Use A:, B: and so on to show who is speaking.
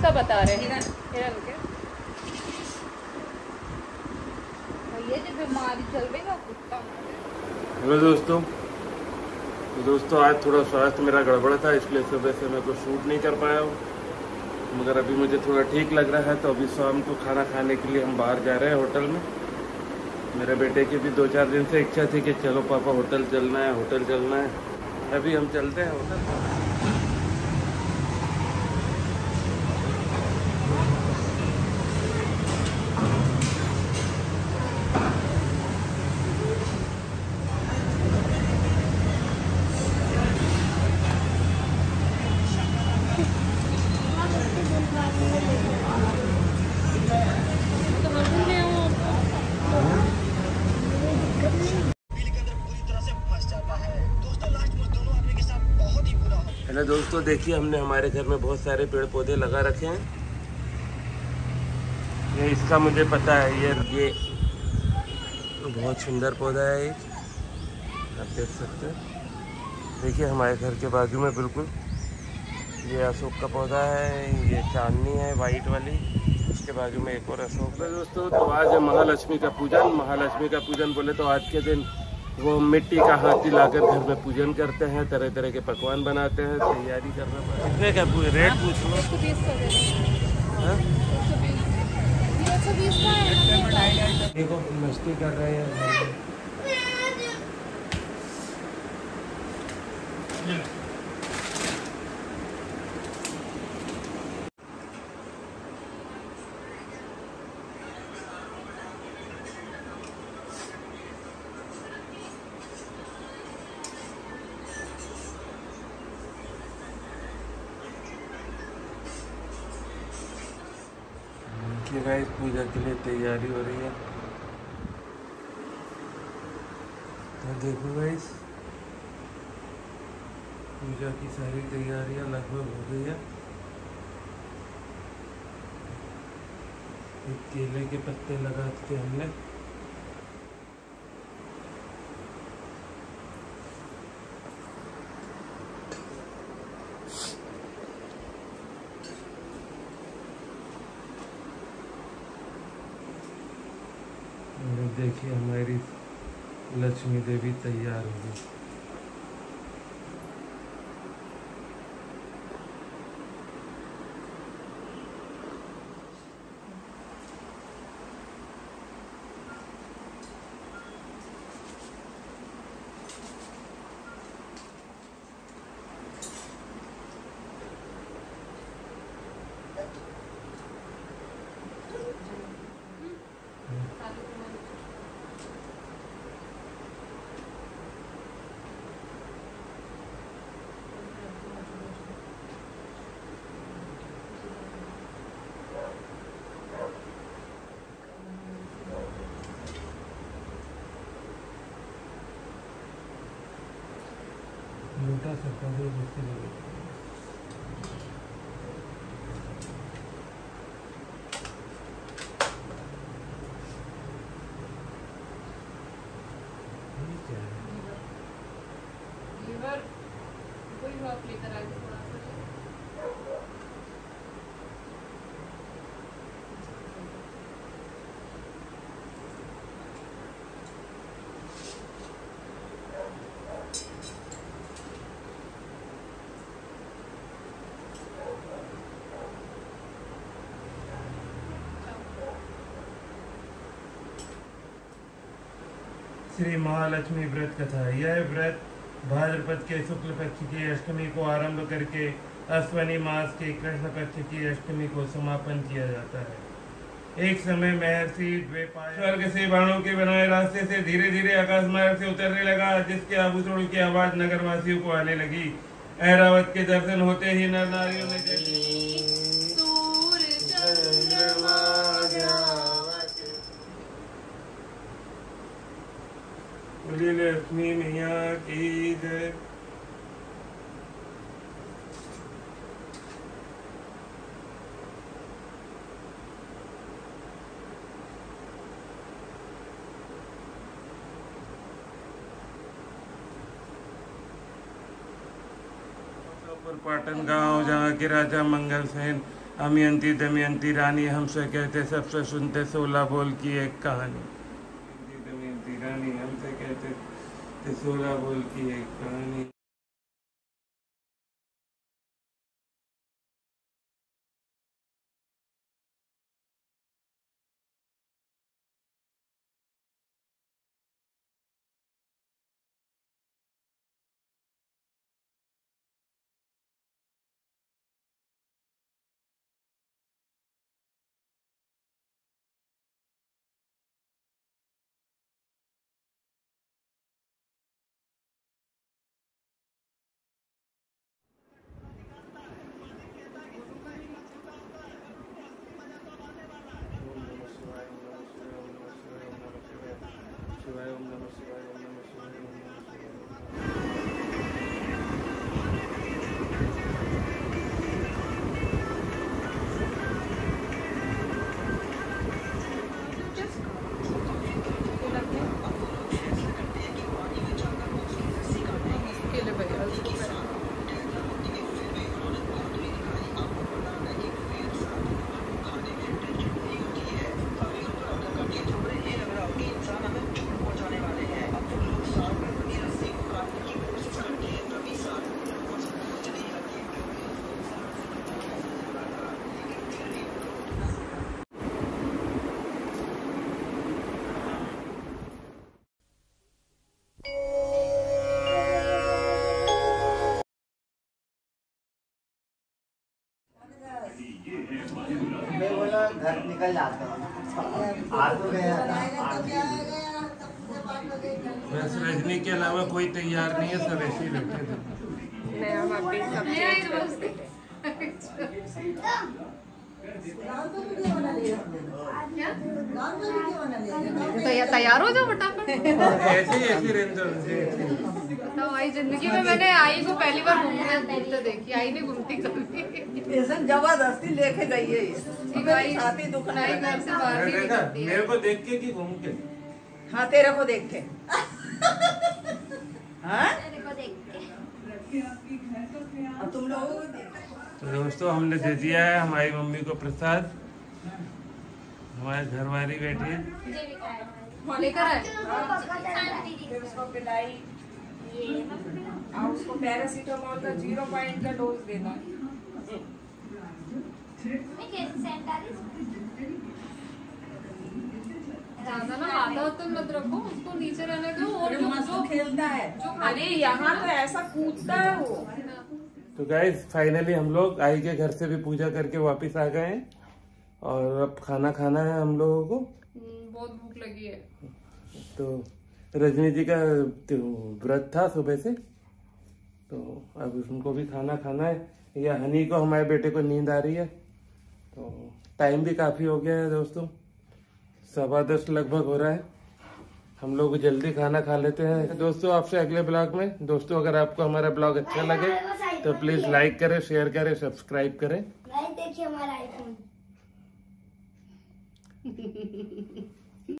A: किसका बता रहे हैं।
B: हिरन।
A: के।
C: हेलो दोस्तों। तो दोस्तों आज थोड़ा स्वास्थ्य मेरा गड़बड़ था इसलिए सुबह से मैं कुछ शूट नहीं कर पाया हूँ। मगर अभी मुझे थोड़ा ठीक लग रहा है तो अभी शाम को खाना खाने के लिए हम बाहर जा रहे हैं होटल में। मेरे बेटे की भी दो चार दिन से इच्छा थी कि चलो पापा होटल चलना है होटल चलना है। अभी हम चलते हैं होटल। हेलो दोस्तों, देखिए हमने हमारे घर में बहुत सारे पेड़ पौधे लगा रखे हैं। ये इसका मुझे पता है, ये ये बहुत सुंदर पौधा है ये आप देख सकते हैं। देखिए हमारे घर के बाजू में बिल्कुल ये अशोक का पौधा है, ये चांदनी है वाइट वाली। उसके बाजू में एक और अशोक है। दोस्तों तो आज है महालक्ष्मी का पूजन। महालक्ष्मी का पूजन बोले तो आज के दिन वो मिट्टी का हाथी लाकर घर में पूजन करते हैं तरह तरह के पकवान बनाते हैं तैयारी करना पड़ता है। कितने का रेट पूछ लो। हाँ?
A: है
C: देखो मस्ती कर रहे हैं। देखिए गाइस पूजा के लिए तैयारी हो रही है। तो देखो गाइस पूजा की सारी तैयारियाँ लगभग हो गई है। केले के पत्ते लगा के हमने। और हमारी लक्ष्मी देवी तैयार हो गई सकता है पौधे जैसे लगे?
A: लीवर कोई बात लेकर आगे थोड़ा
C: श्री महालक्ष्मी व्रत कथा। यह व्रत भाद्रपद के शुक्ल पक्ष की अष्टमी को आरंभ करके अश्वनी मास के कृष्ण पक्ष की अष्टमी को समापन किया जाता है। एक समय महर्षि स्वर्ग से बाणों के बनाए रास्ते से धीरे धीरे आकाश मार्ग से उतरने लगा, जिसके आभूषणों की आवाज़ नगर वासियों को आने लगी। ऐरावत के दर्शन होते ही नर नारियों ने लक्ष्मी मैया की जय पाटन गाँव जहाँ के राजा मंगल सेन, अमियंती दमयंती रानी हमसे कहते, सबसे सुनते सोलह बोल की एक कहानी। अमियंती रानी हमसे कहते थे सोलह बोल की एक कहानी।
D: Thank you. घर निकल जाता हूँ। तो
C: बस रजनी के अलावा कोई तैयार नहीं है सब ऐसे ही बैठे थे
A: नहीं हम अभी सब
B: तो तैयार हो जाओ फटाफट।
C: ऐसे ऐसे ही ऐसे ही, ऐसे ही।
B: बताओ आई ज़िंदगी में मैंने आई को पहली बार घूमते घूमते देखी आई नहीं घूमती कभी।
E: ऐसा ज़बरदस्ती लेके
B: ठीक है,
E: छाती दुखना
B: घर से बाहर नहीं निकलती
C: मेरे को देख के कि घूम के?
E: हाँ तेरे को देख के। हाँ? तुम लोगों
C: तो दोस्तों हमने दे दिया है हमारी मम्मी को प्रसाद। हमारे घरवाली बैठी है।
B: लेकर आए
A: उसको पिलाई। और उसको पैरासीटामोल का ज़ीरो पॉइंट का डोज देना
B: ज़्यादा ना हाथा तो मत रखो उसको नीचे रहने दो और जो जो
E: खेलता है।
B: जो
A: अरे यहाँ तो ऐसा कूदता है वो।
C: तो गाइज़ फाइनली हम लोग आई के घर से भी पूजा करके वापस आ गए हैं। और अब खाना खाना है हम लोगों को।
B: हम्म, बहुत भूख लगी है।
C: तो रजनी जी का तो व्रत था सुबह से तो अब उनको भी खाना खाना है। या हनी को हमारे बेटे को नींद आ रही है तो टाइम भी काफ़ी हो गया है दोस्तों। सवा दस लगभग हो रहा है। हम लोग जल्दी खाना खा लेते हैं। दोस्तों आपसे अगले ब्लॉग में दोस्तों अगर आपको हमारा ब्लॉग अच्छा लगे तो प्लीज़ लाइक करें शेयर करें सब्सक्राइब करें।
F: देखिए हमारा आईफोन